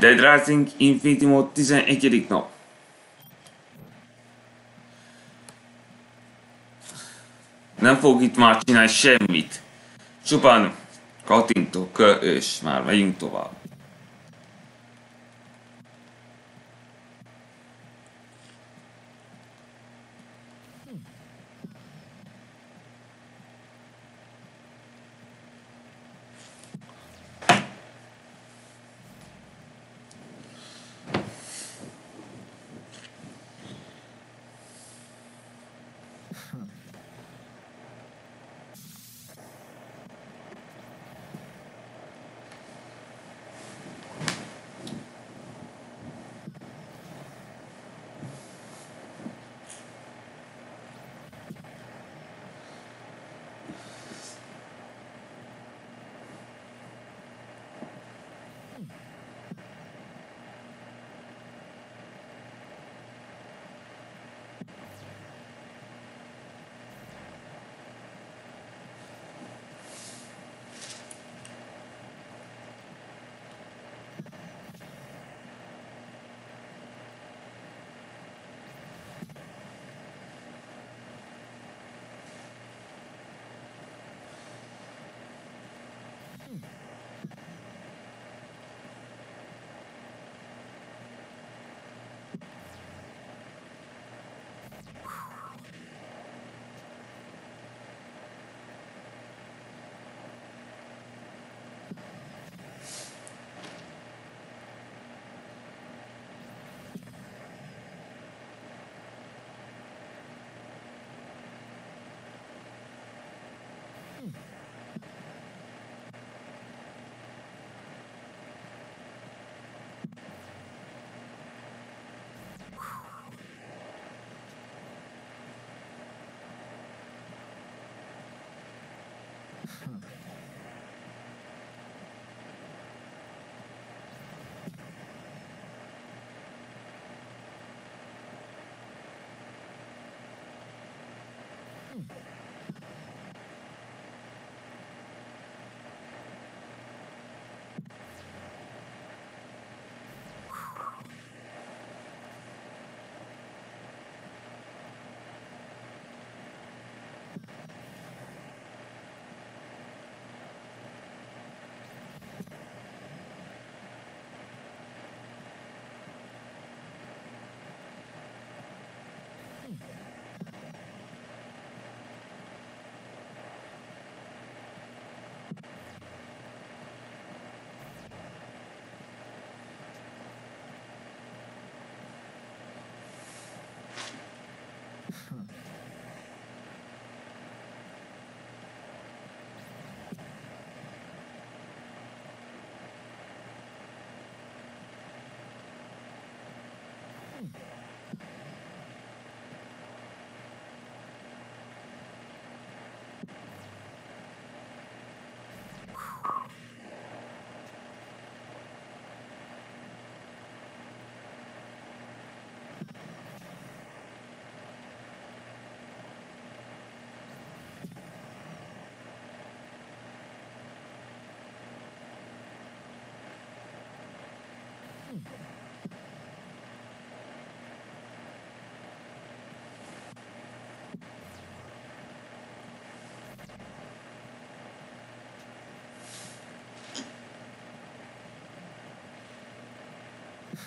Dead Rising Infinity Mod 11. nap. Nem fog itt már csinálni semmit. Csupán kattintok, és már megyünk tovább. Hmm.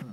Hmm.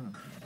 Hmm.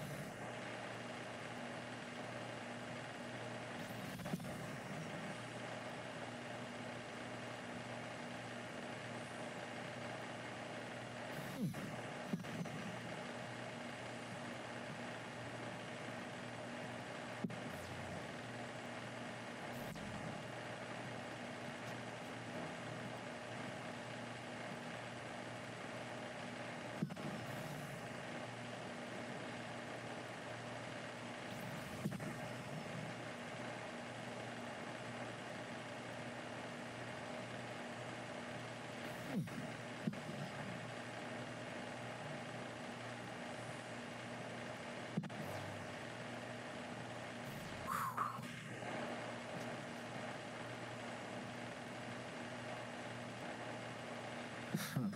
Hmm.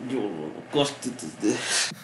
量を壊しつつで。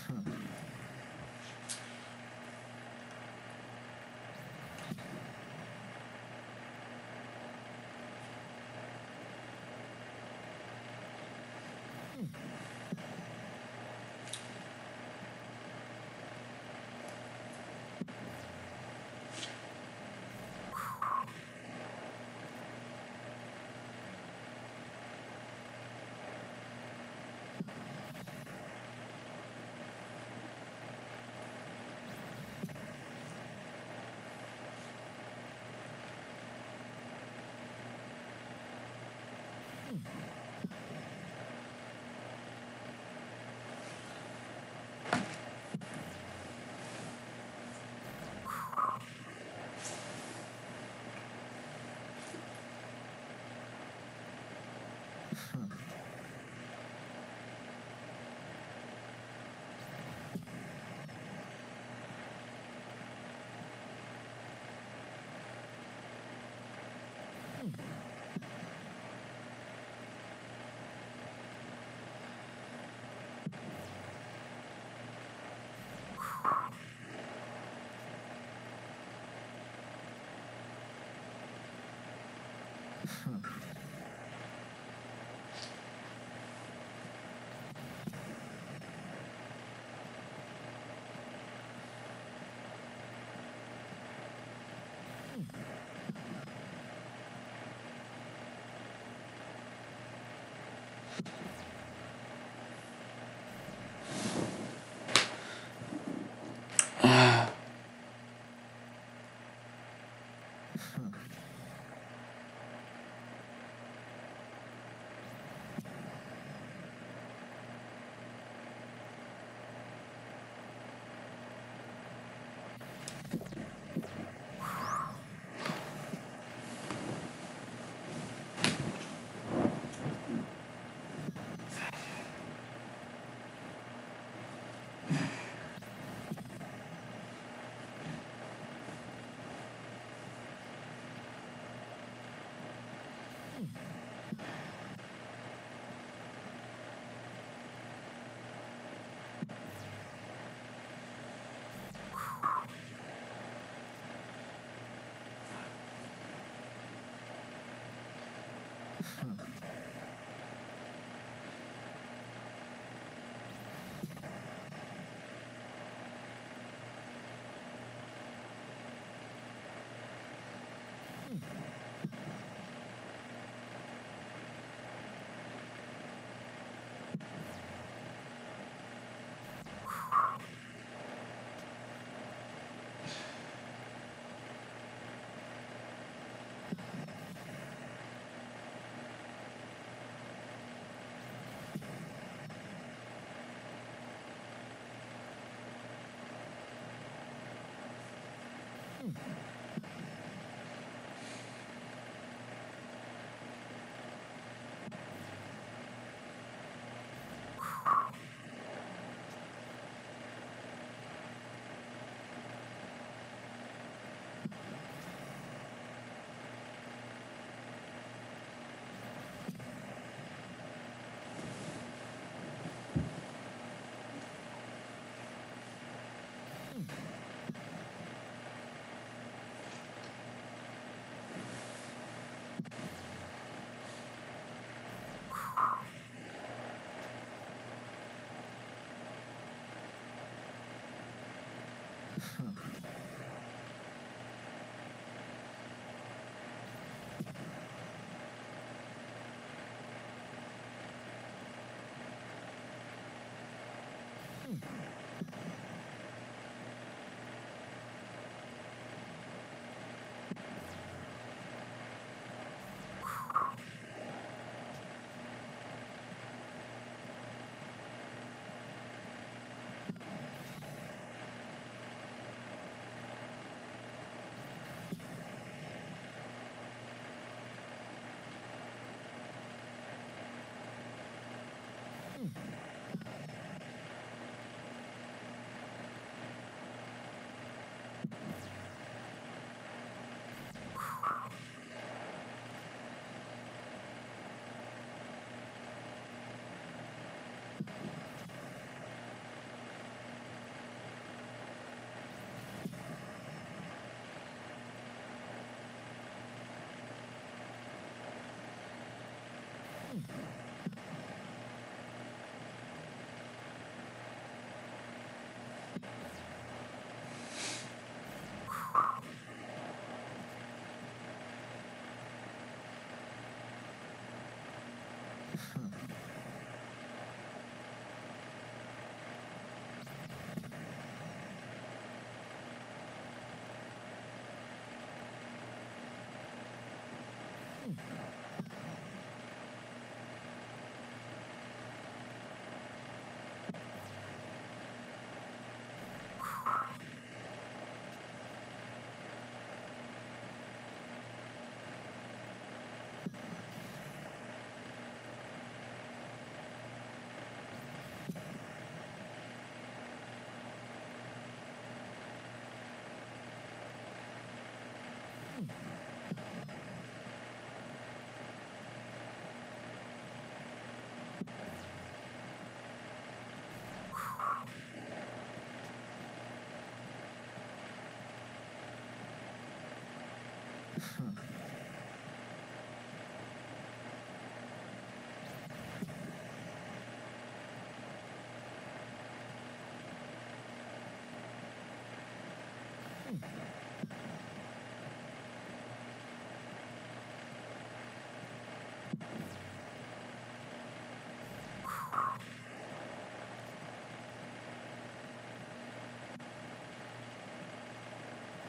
Hmm. Hmm.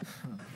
Huh.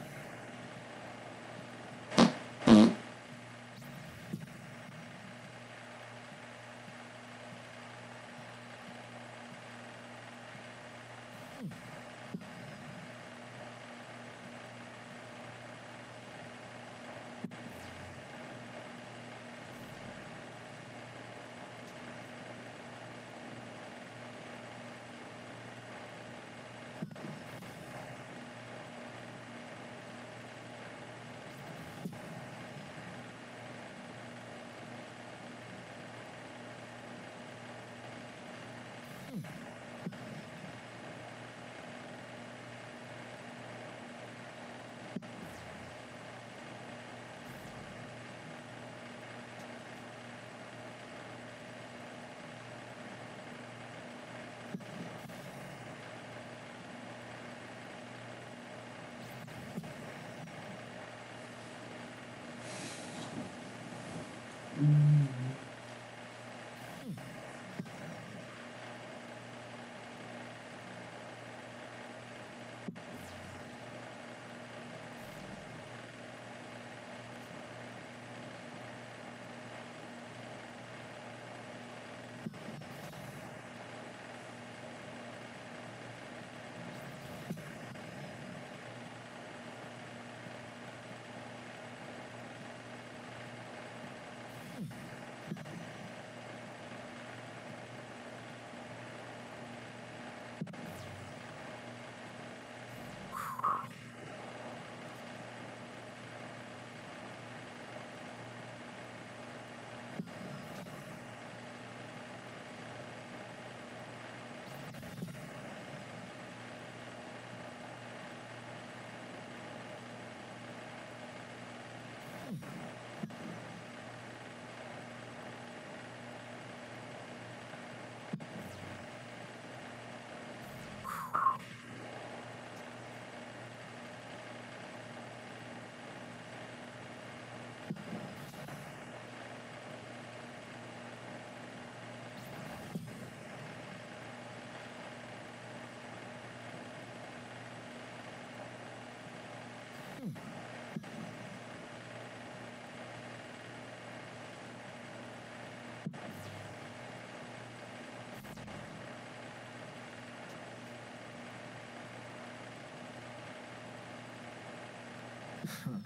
Hmm.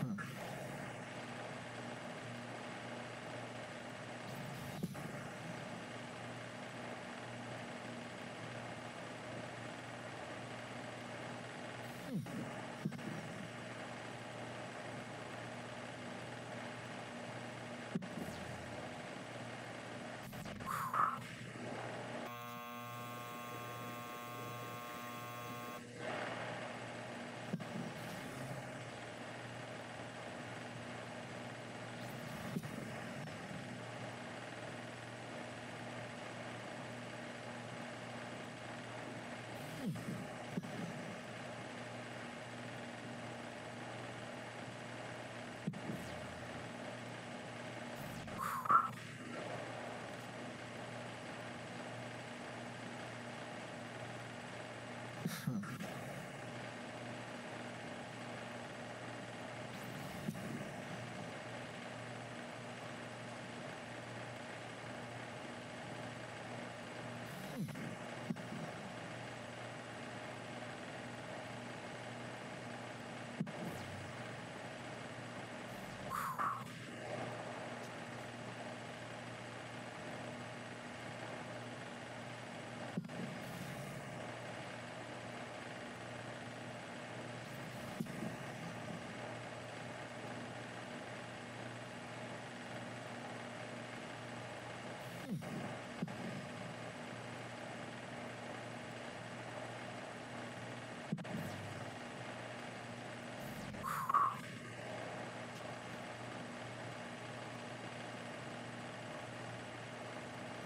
Hmm. Hmm.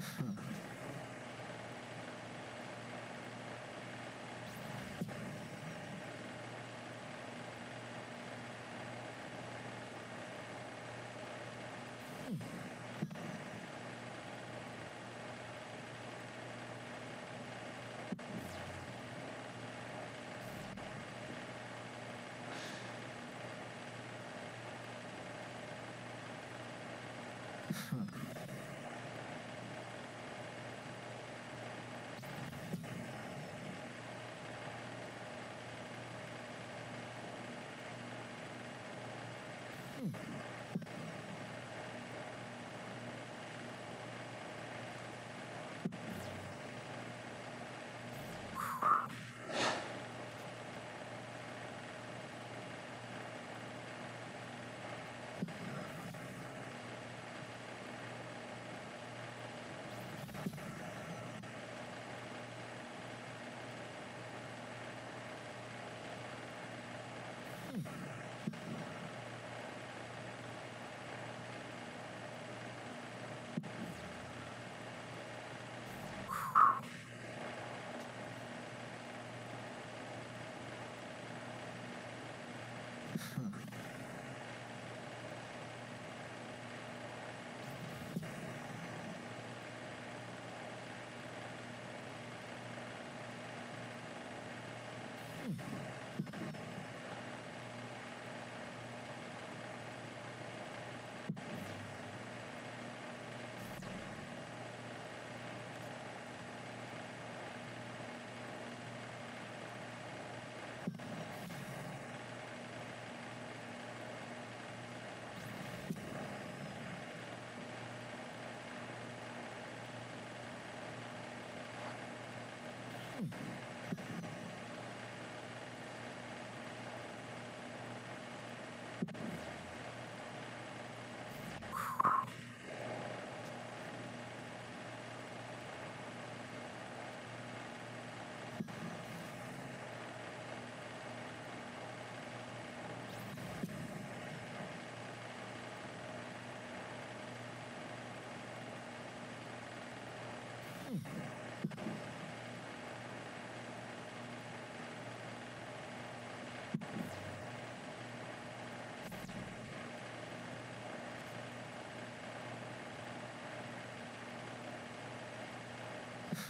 Huh.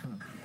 Huh.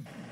Mm-hmm.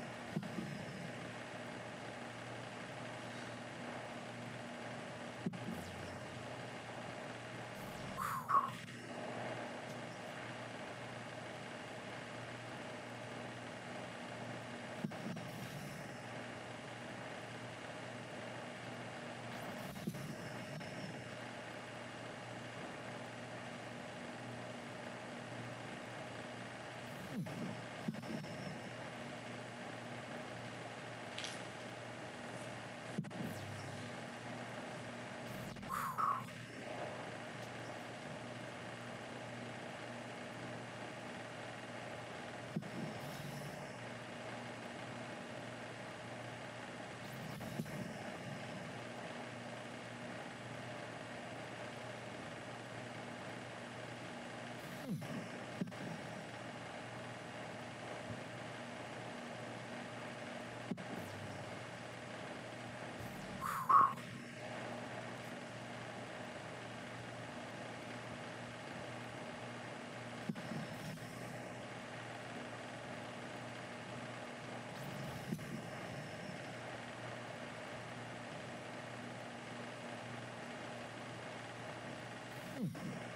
time.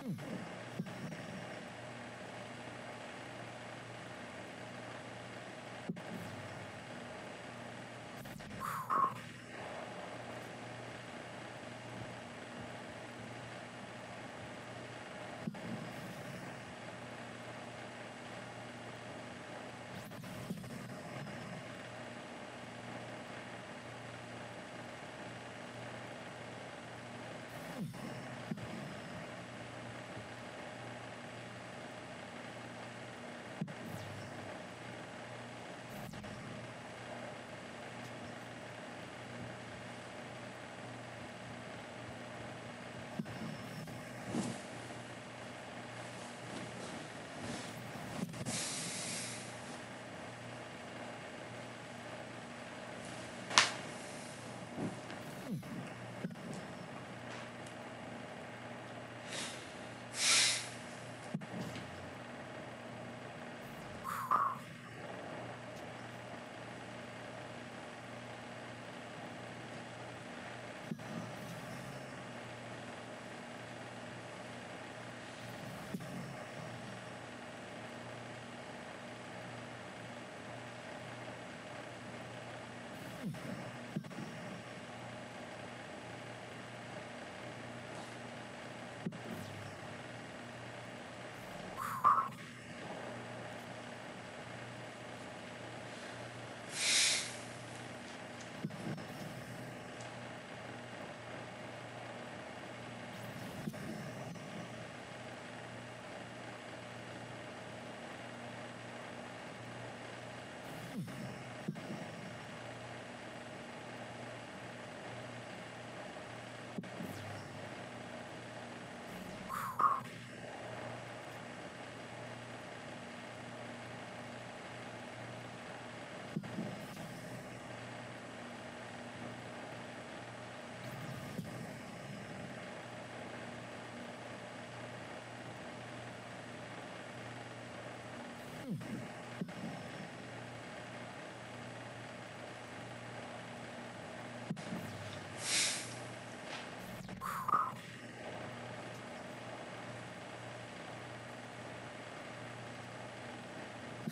Hmm.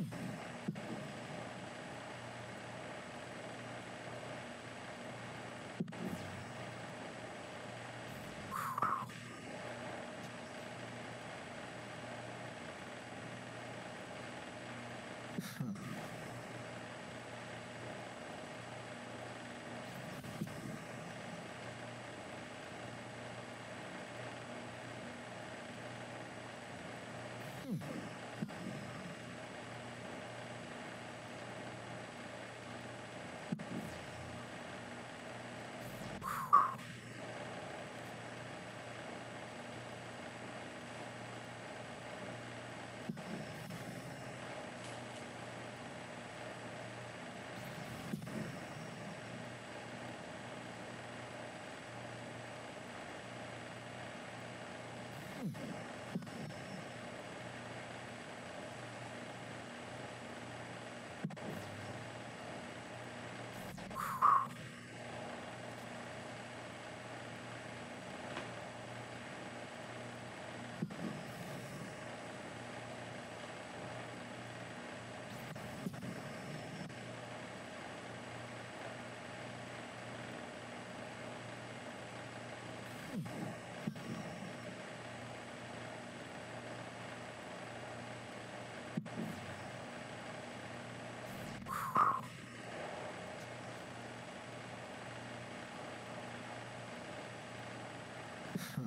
again. Hmm. Hmm.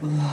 Love.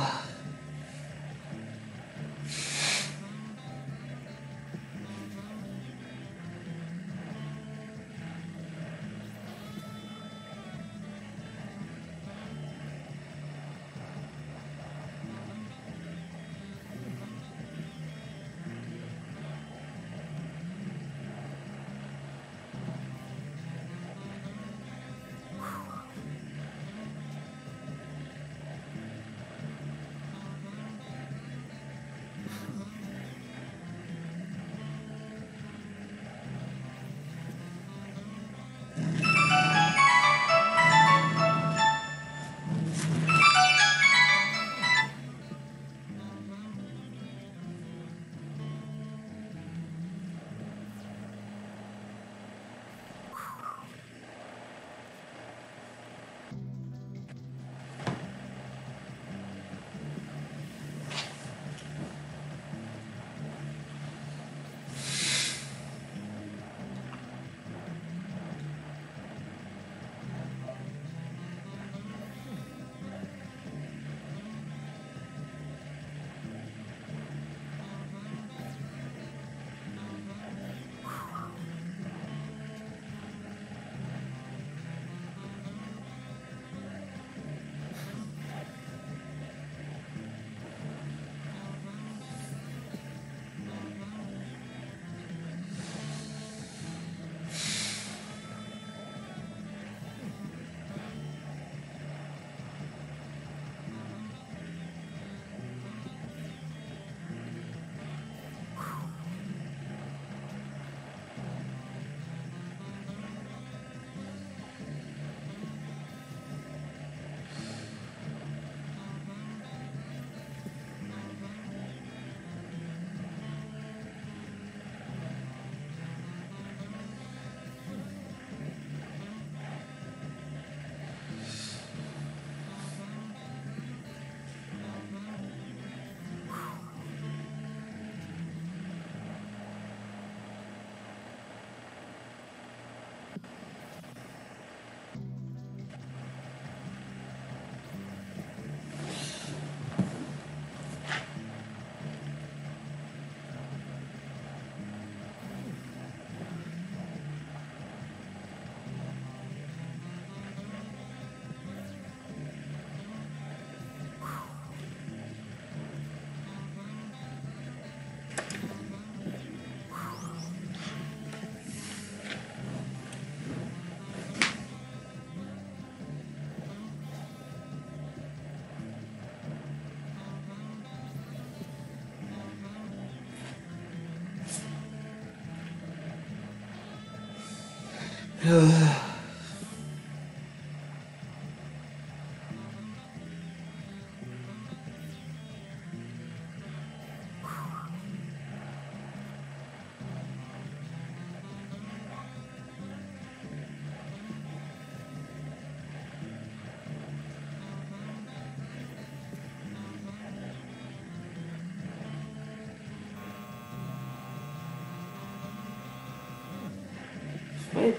ふう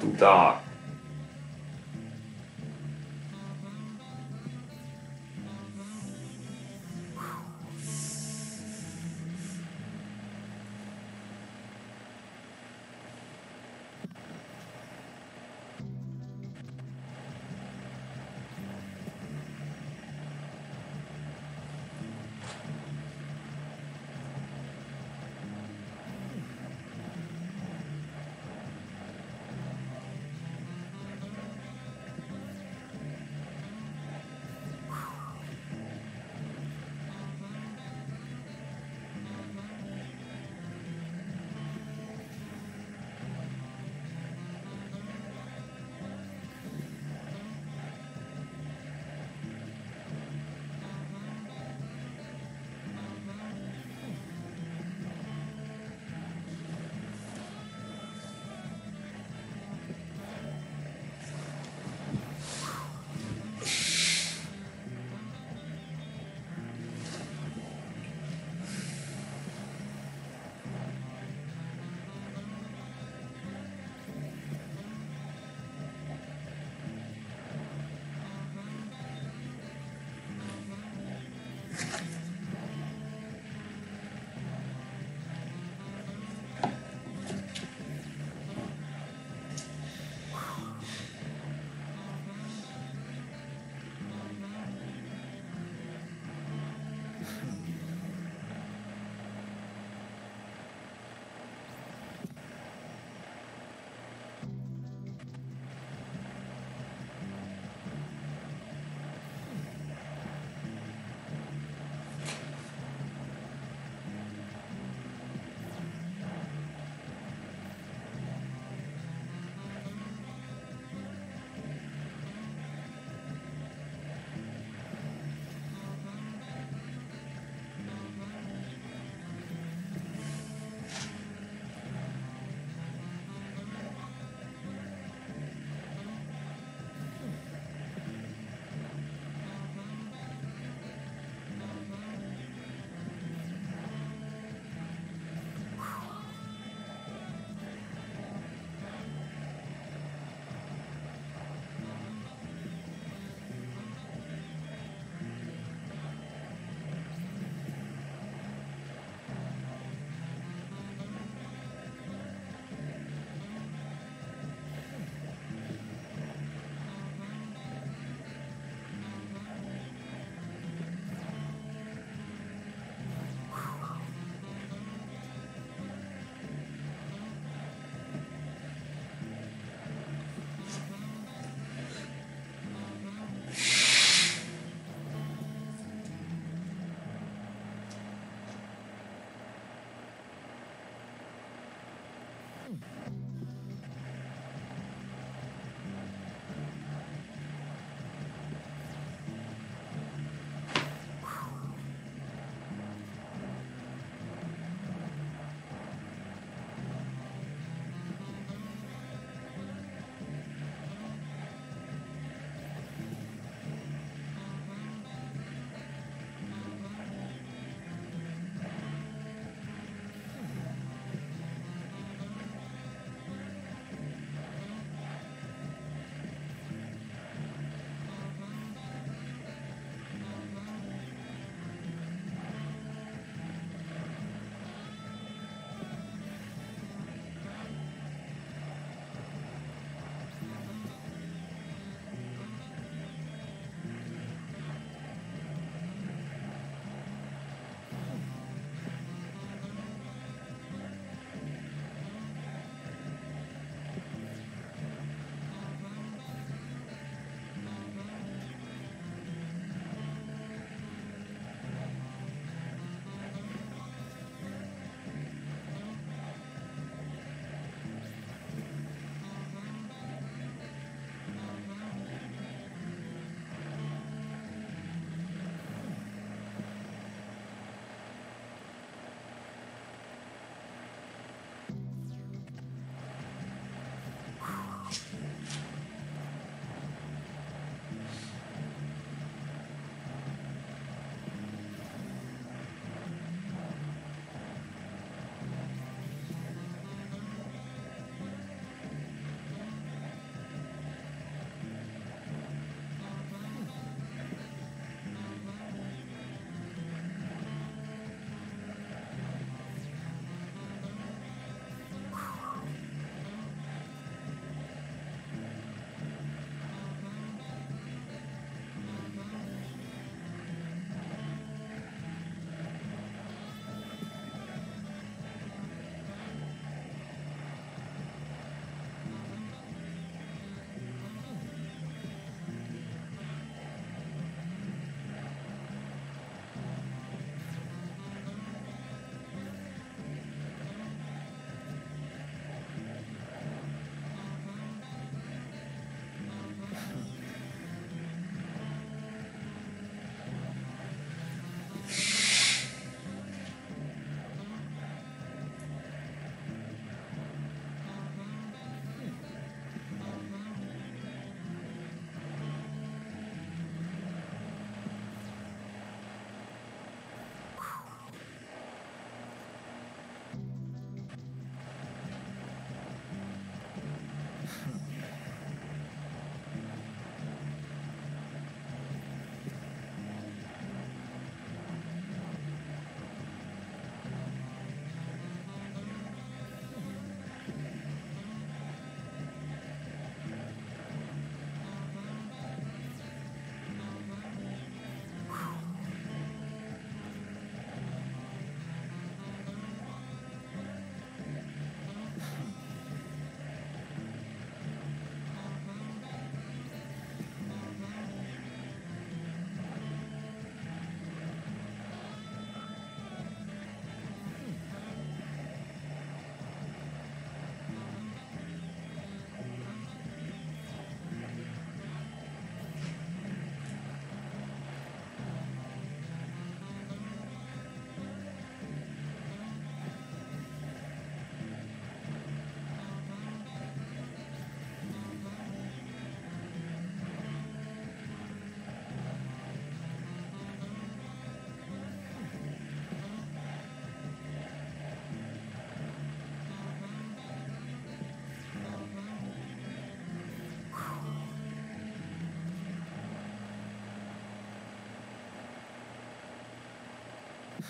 de... Vetuta.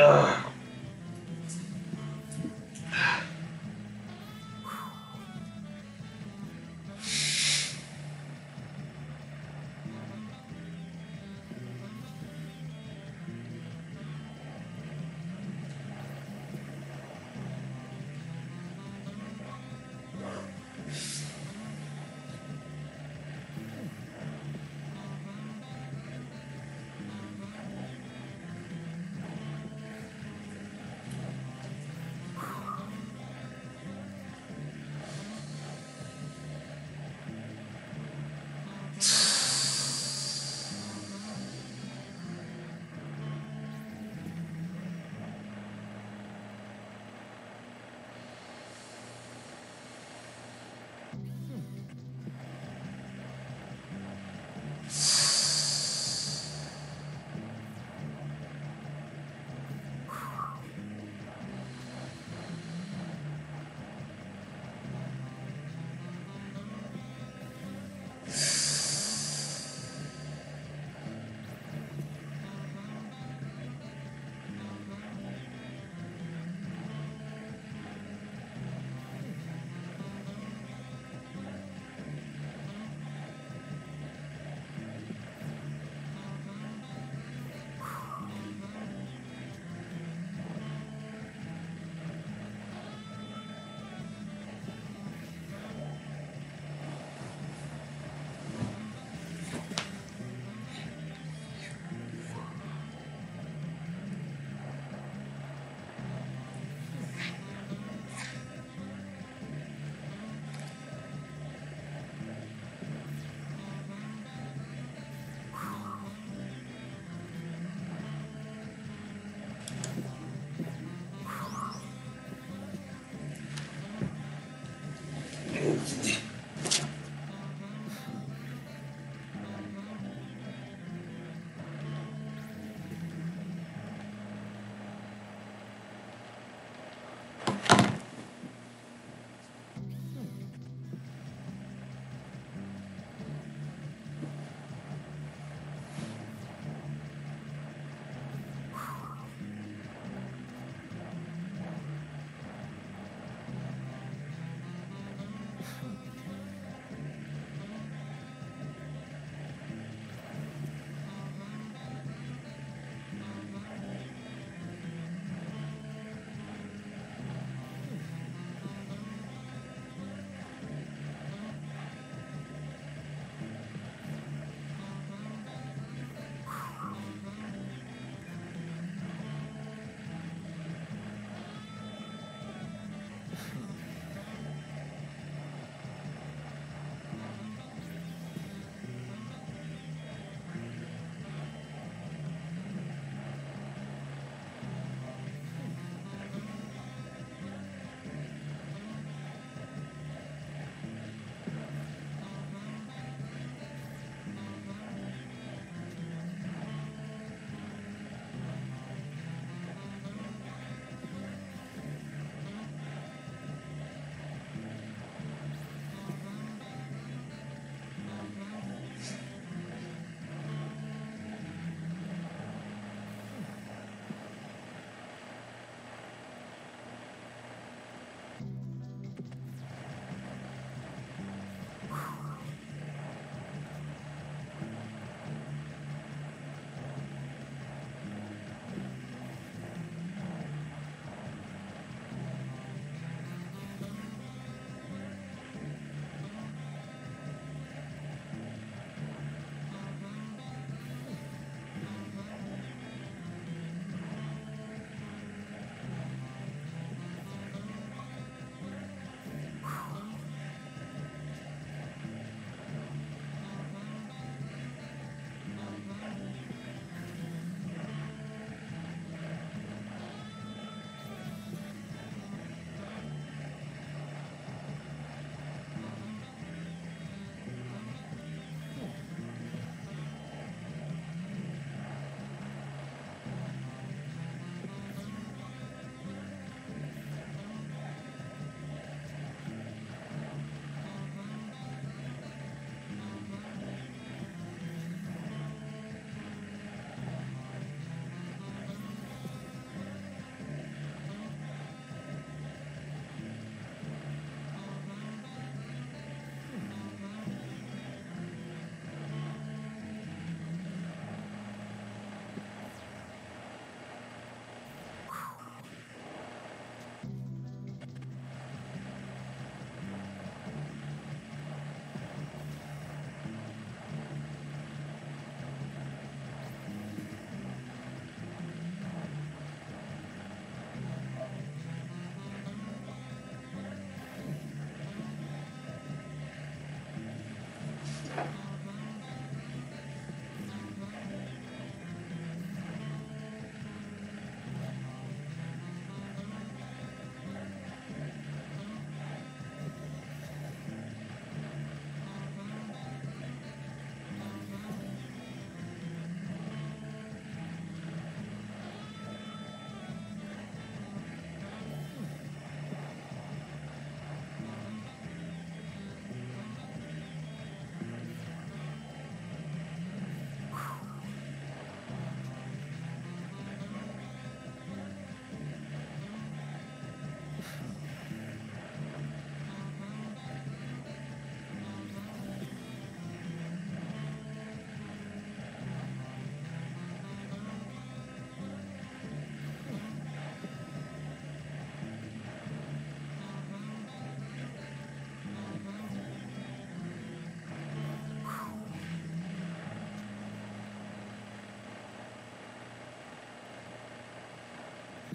Ugh.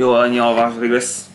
Jó, annyi alvás lesz.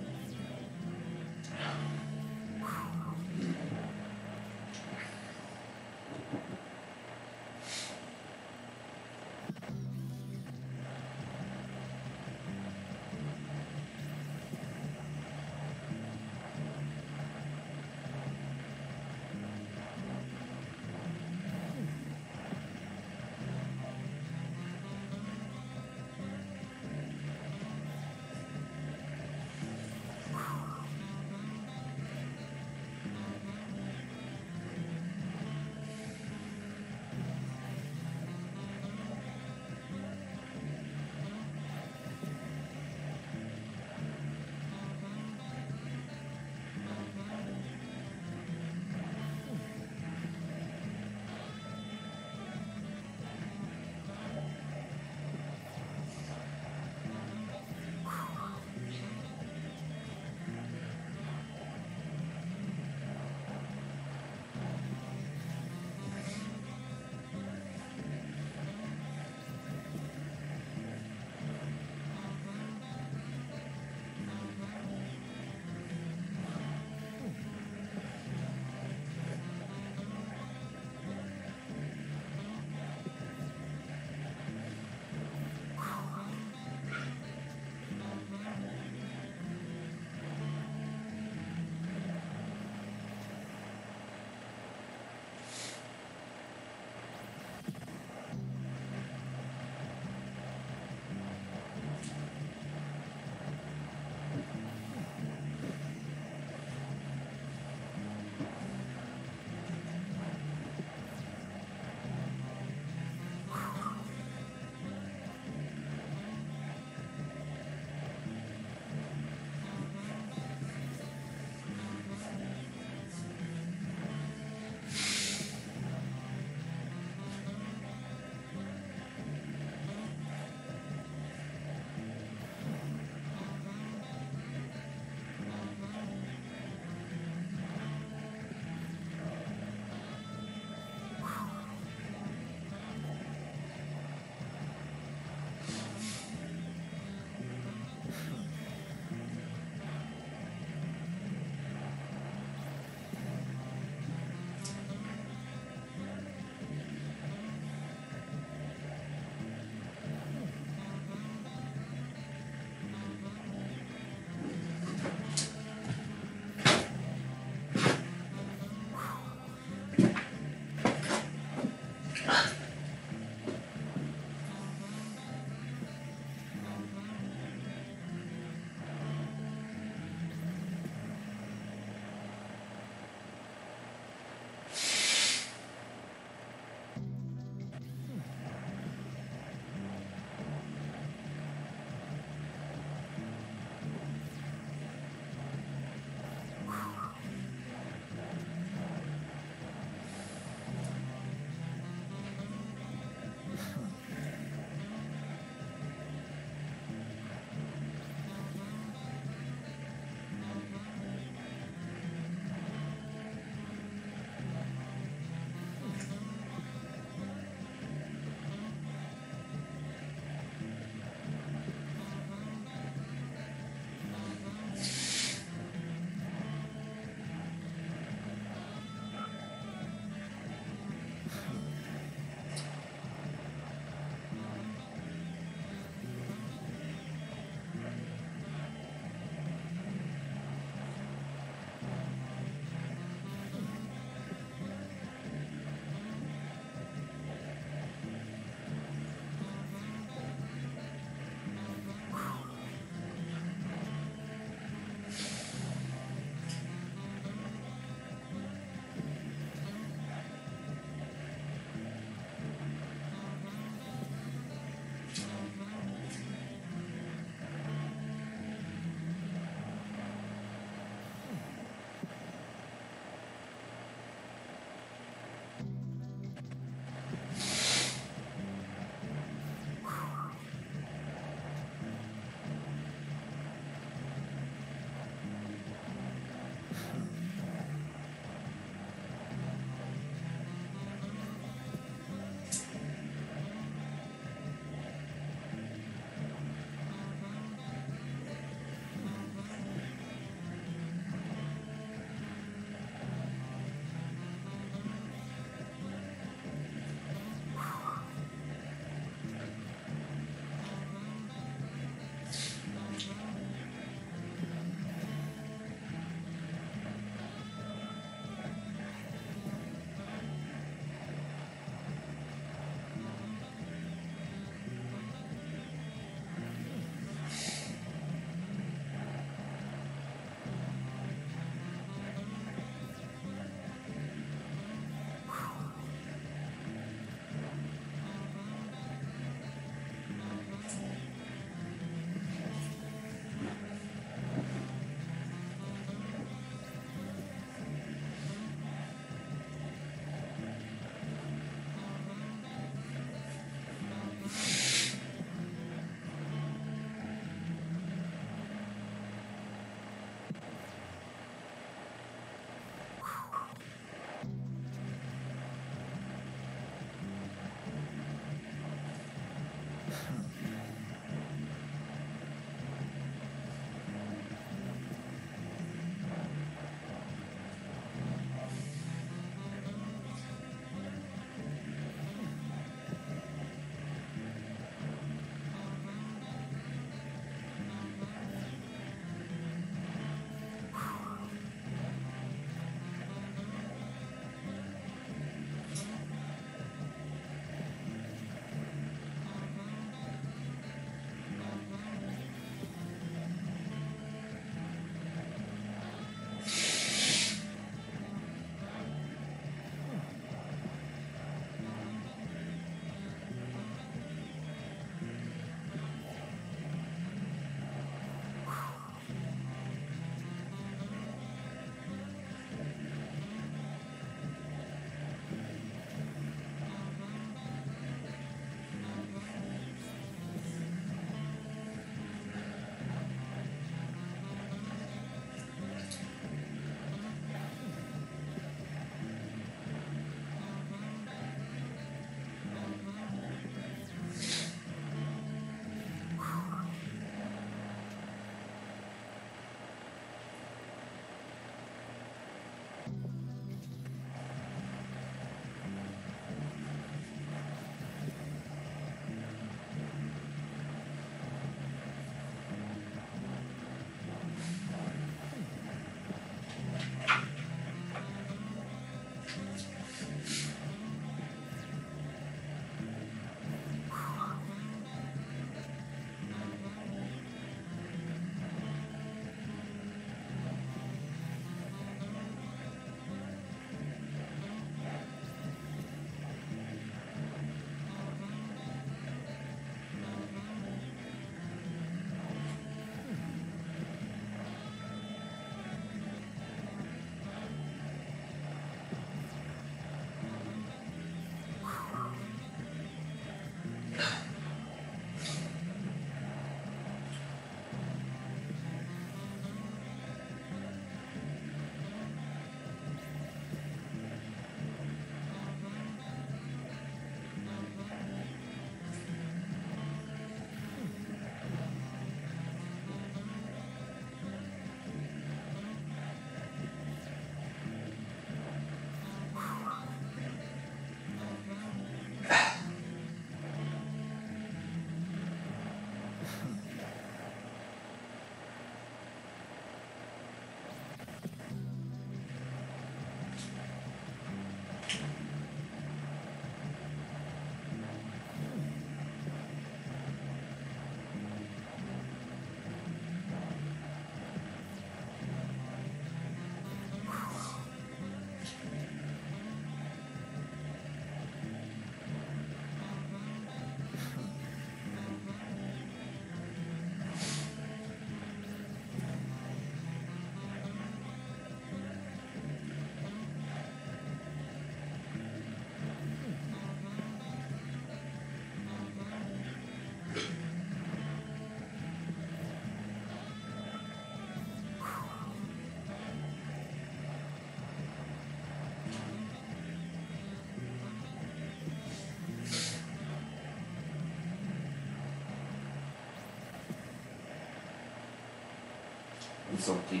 Nissan Qashqai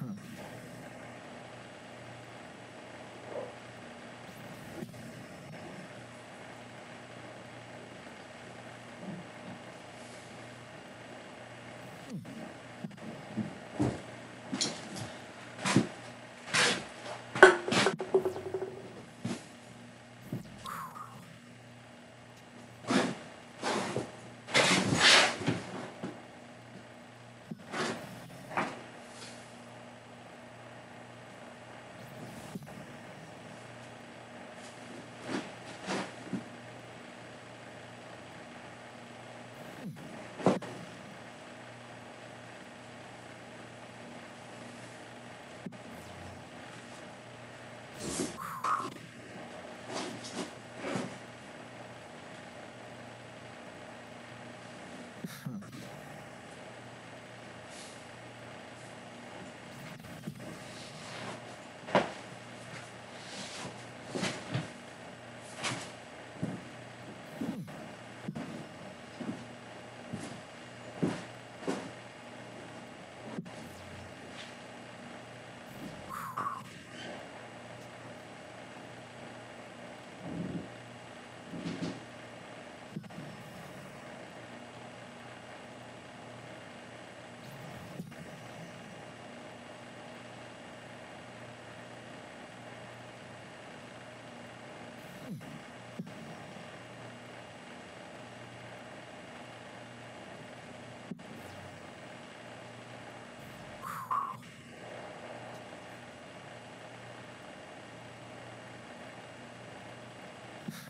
Hmm. Hmm.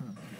Huh.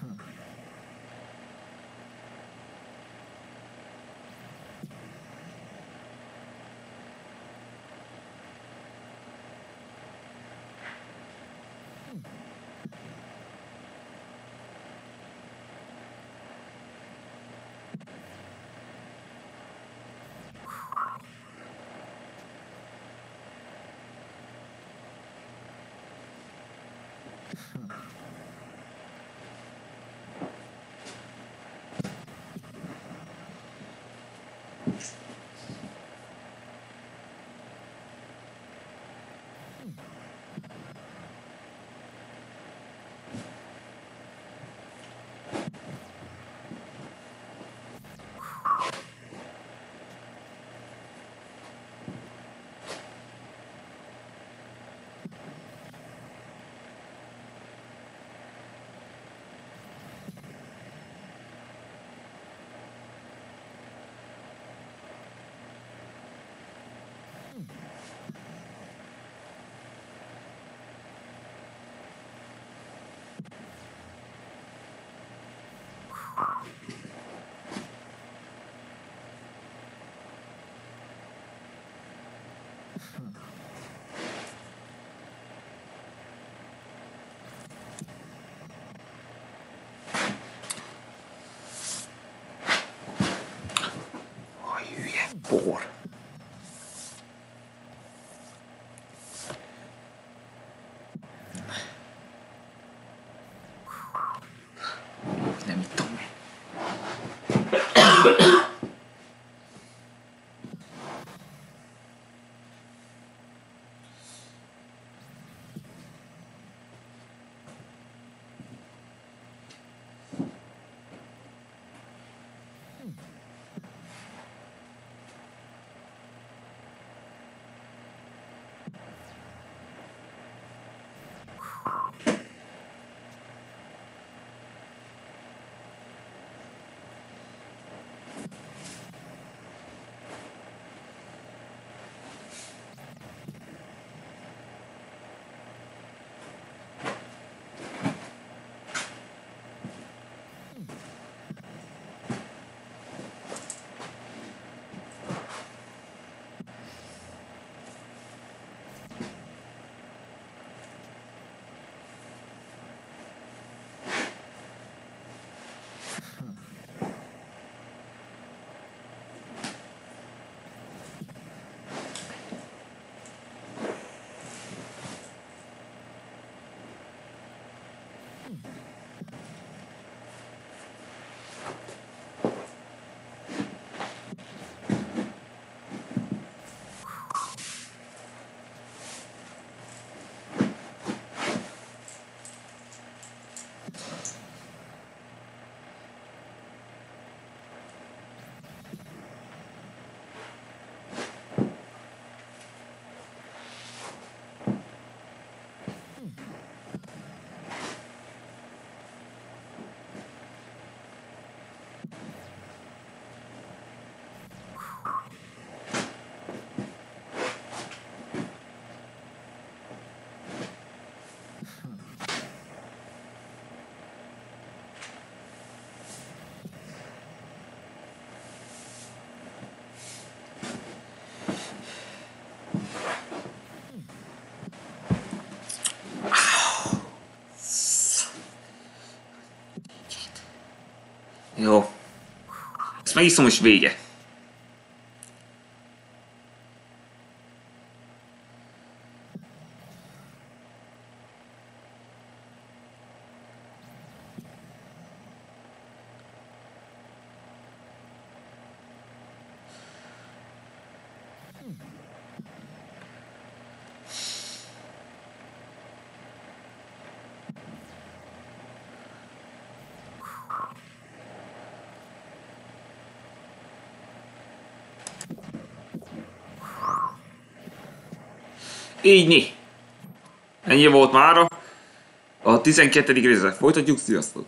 Hmm. spår. Nej, men Tommy. Jó. Ezt megiszom, és vége. Így Ennyi volt mára. A 12. részre folytatjuk, sziasztok!